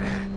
Yeah.